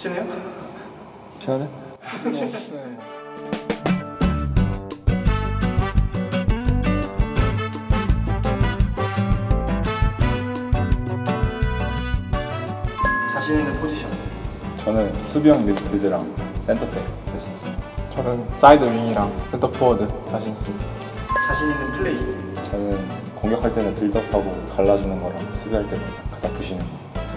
친해요? 친하냐? 자신 있는 포지션. 저는 수비형 미드필드랑 센터백 자신 있습니다. 저는 사이드 윙이랑 센터 포워드 자신 있습니다. 자신 있는 플레이. 저는 공격할 때는 빌드업하고 갈라주는 거랑 수비할 때는 갖다 부시는 거.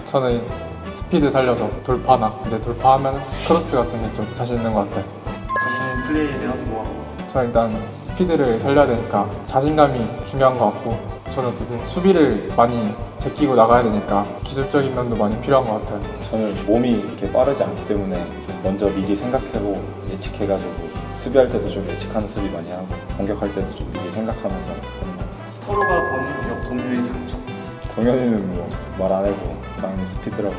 저는 스피드 살려서 돌파나 이제 돌파하면 크로스 같은 게 좀 자신 있는 것 같아요. 자신 플레이에 대해서 뭐 하고. 저는 일단 스피드를 살려야 되니까 자신감이 중요한 것 같고 저는 되게 수비를 많이 제끼고 나가야 되니까 기술적인 면도 많이 필요한 것 같아요. 저는 몸이 이렇게 빠르지 않기 때문에 좀 먼저 미리 생각하고 예측해가지고 수비할 때도 좀 예측하는 수비 많이 하고 공격할 때도 좀 미리 생각하면서 하는 것 같아요. 서로가 보는 옆 동료의 장점. 동현이는 뭐 말 안 해도 당연히 스피드라고.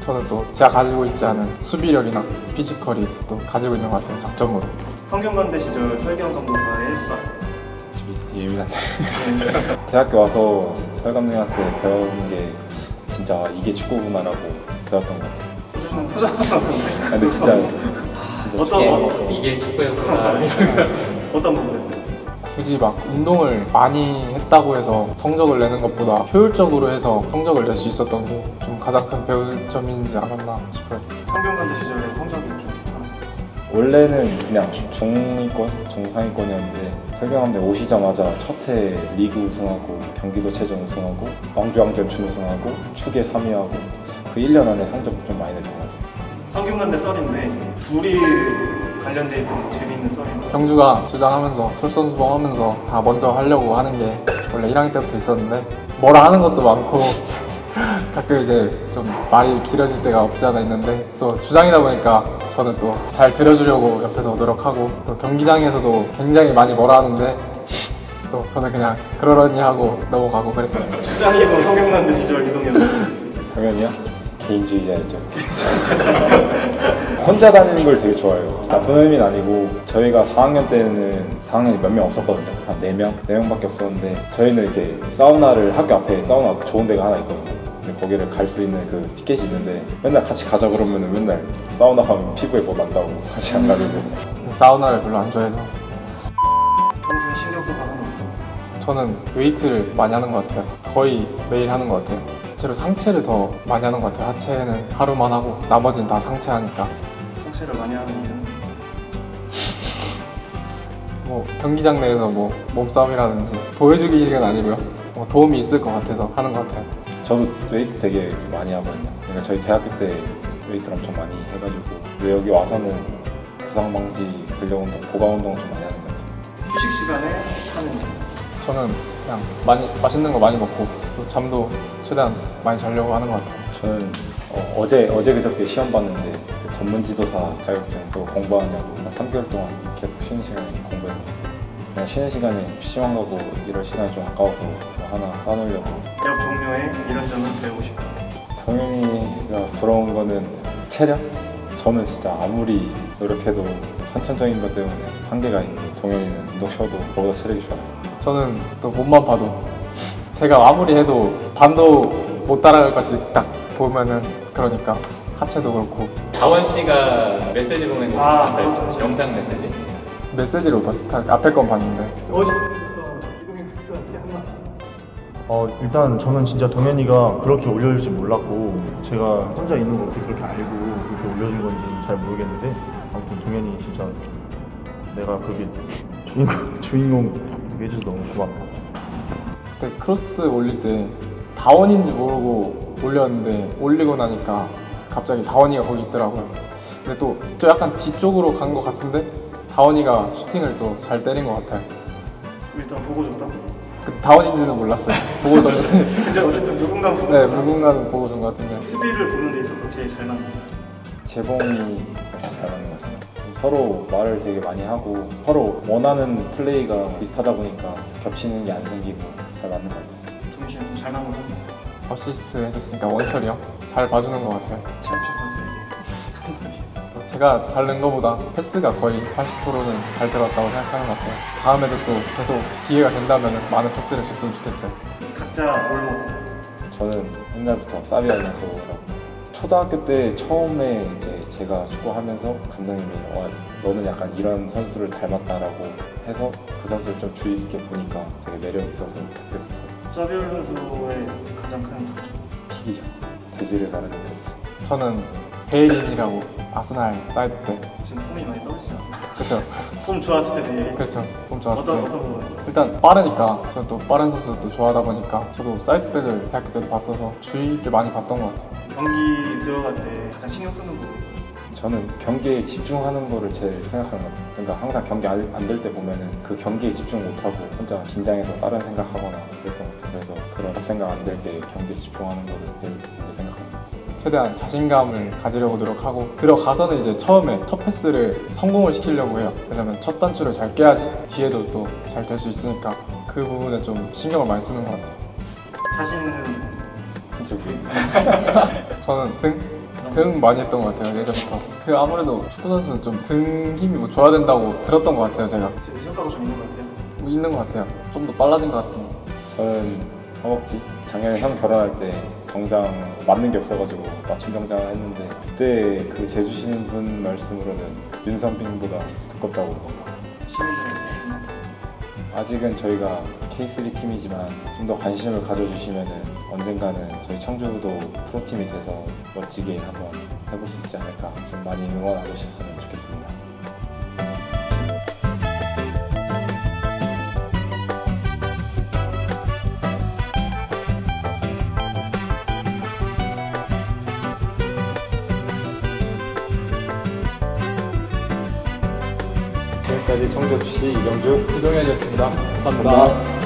저는 또 제가 가지고 있지 않은 수비력이나 피지컬이 또 가지고 있는 것 같아요. 장점으로. 성균관대 시절 설경 감독과의 썰. 좀 예민한데 대학교 와서 설 감독님한테 배운 게 진짜 이게 축구구나라고 배웠던 것 같아요. 표정 아, 근데 진짜 진짜 어떤 거? 이게 축구였구나. 어떤 부분에서? 굳이 막 운동을 많이 했다고 해서 성적을 내는 것보다 효율적으로 해서 성적을 낼 수 있었던 게 좀 가장 큰 배울 점이지 않았나 싶어요. 성균관대 시절에 성적이 좀 괜찮았을 때. 원래는 그냥 중위권, 중상위권이었는데 설경함대 오시자마자 첫 해 리그 우승하고 경기도 체전 우승하고 왕주왕전 준우승하고 축에 3위하고 그 1년 안에 성적 좀 많이 냈던 것 같아요. 성균관대 썰인데 둘이 관련돼 있던 뭐 재미있는 썰이나 경주가 주장하면서 솔선수범하면서 다 먼저 하려고 하는 게 원래 1학년 때부터 있었는데 뭐라 하는 것도 많고 가끔 이제 좀 말이 길어질 때가 없지 않아 있는데 또 주장이다 보니까 저는 또 잘 들어주려고 옆에서 노력하고 또 경기장에서도 굉장히 많이 뭐라 하는데 또 저는 그냥 그러려니 하고 넘어가고 그랬어요. 주장이고 성균관대 시절 이동현 당연히요. 개인주의자였죠. 혼자 다니는 걸 되게 좋아해요. 나쁜 의미는 아니고 저희가 4학년 때는 4학년이 몇 명 없었거든요. 한 4명? 4명밖에 없었는데 저희는 이렇게 사우나를 학교 앞에 사우나 좋은 데가 하나 있거든요. 거기를 갈 수 있는 그 티켓이 있는데 맨날 같이 가자 그러면은 맨날 사우나 가면 피부에 뭐 난다고 같이 안 가려고 사우나를 별로 안 좋아해서 평소에 신경 써서 하는 거 저는 웨이트를 많이 하는 것 같아요. 거의 매일 하는 것 같아요. 대체로 상체를 더 많이 하는 것 같아요. 하체는 하루만 하고 나머지는 다 상체 하니까 상체를 많이 하는 이유는 뭐 경기장 내에서 뭐 몸싸움이라든지 보여주기식은 아니고요. 뭐 도움이 있을 것 같아서 하는 것 같아요. 저도 웨이트 되게 많이 하거든요. 그러니까 저희 대학교 때 웨이트를 엄청 많이 해가지고 근데 여기 와서는 부상 방지 근력 운동, 보강 운동을 좀 많이 하는 것 같아요. 휴식 시간에 하는 거 저는 그냥 많이 맛있는 거 많이 먹고 또 잠도 최대한 많이 자려고 하는 것 같아요. 저는 어, 제 어제 그저께 시험 봤는데 그 전문 지도사 자격증 또 공부하냐고 한 3개월 동안 계속 쉬는 시간에 같아요. 그냥 쉬는 시간에 PC방 가고 이럴 시간이 좀 아까워서 뭐 하나 따놓으려고 옆 동료의 이런 점을 배우고 싶다 동현이가 부러운 거는 체력? 저는 진짜 아무리 노력해도 선천적인 것 때문에 한계가 있는데 동현이는 운동 쉬어도 저보다 체력이 좋아요. 저는 또 몸만 봐도 제가 아무리 해도 반도 못 따라갈 것같이 딱 보면은 그러니까 하체도 그렇고 다원 씨가 메시지 보낸 거 아, 봤어요? 맞아요. 영상 메시지? 메시지로 봤어요. 다 앞에 건 봤는데 한마 어, 일단 저는 진짜 동현이가 그렇게 올려줄 줄 몰랐고 제가 혼자 있는 거 어떻게 그렇게 알고 그렇게 올려준 건지 잘 모르겠는데 아무튼 동현이 진짜 내가 그렇게 주인공, 주인공 해줘서 너무 고맙다 그때 크로스 올릴 때 다원인지 모르고 올렸는데 올리고 나니까 갑자기 다원이가 거기 있더라고요. 근데 또 좀 약간 뒤쪽으로 간 것 같은데 다원이가 슈팅을 또 잘 때린 것 같아요. 일단 보고 줬다 그 다원인지는 몰랐어요. 보고 줬는데 근데 어쨌든 누군가 보고 네 줬다 누군가는 보고 준 것 같은데 수비를 보는 데 있어서 제일 잘 맞는 거 재봉이 잘 맞는 거죠. 서로 말을 되게 많이 하고 서로 원하는 플레이가 비슷하다 보니까 겹치는 게 안 생기고 잘 맞는 것 같아요. 동현 씨는 좀 잘 맞는 사람이죠 어시스트 해줬으니까 원철이 형 잘 봐주는 것 같아요. 또 제가 잘 넣은 것보다 패스가 거의 80%는 잘 들어갔다고 생각하는 것 같아요. 다음에도 또 계속 기회가 된다면 많은 패스를 줬으면 좋겠어요. 각자 롤모델 저는 옛날부터 사비 알론소 선수라고 초등학교 때 처음에 이제 제가 축구하면서 감독님이 와 너는 약간 이런 선수를 닮았다라고 해서 그 선수를 좀 주의 깊게 보니까 되게 매력 있어서 그때부터 사비 알론소의 가장 큰 장점. 킥이죠. 대지를 가르는 패스. 저는 베예린이라고 아스날 사이드백. 지금 폼이 많이 떨어지지 않아요? 그렇죠. 폼 좋았을 때 매일 그렇죠. 좀 좋았을 어떤 때. 어떤 부분에서? 일단 빠르니까 저는 또 빠른 선수를 또 좋아하다 보니까 저도 사이드백을 대학교 때도 봤어서 주의 깊게 많이 봤던 것 같아요. 경기 들어갈 때 가장 신경 쓰는 부분. 저는 경기에 집중하는 거를 제일 생각하는 것 같아요. 그러니까 항상 경기 안 될 때 보면은 그 경기에 집중 못하고 혼자 긴장해서 다른 생각하거나 그랬던 것 같아요. 그래서 그런 잡생각 안 될 때 경기에 집중하는 거를 제일 먼저 생각하는 것 같아요. 최대한 자신감을 가지려고 노력하고 들어가서는 이제 처음에 첫 패스를 성공을 시키려고 해요. 왜냐면 첫 단추를 잘 깨야지 뒤에도 또 잘 될 수 있으니까 그 부분에 좀 신경을 많이 쓰는 것 같아요. 자신은 제 부인. 저는 등? 등 많이 했던 것 같아요 예전부터. 그 아무래도 축구 선수는 좀 등 힘이 뭐 좋아야 된다고 들었던 것 같아요 제가. 지금 효과가 좀 있는 것 같아요. 뭐 있는 것 같아요. 좀 더 빨라진 것 같은데. 저는 허벅지. 작년에 형 결혼할 때 정장 맞는 게 없어가지고 맞춤 정장을 했는데 그때 그 재주시는 분 말씀으로는 윤선빈보다 두껍다고. 아직은 저희가 K3 팀이지만 좀 더 관심을 가져주시면 언젠가는 저희 청주도 프로팀이 돼서 멋지게 한번 해볼 수 있지 않을까 좀 많이 응원해 주셨으면 좋겠습니다. 지금까지 청주시 이경주 이동현이었습니다 감사합니다. 감사합니다.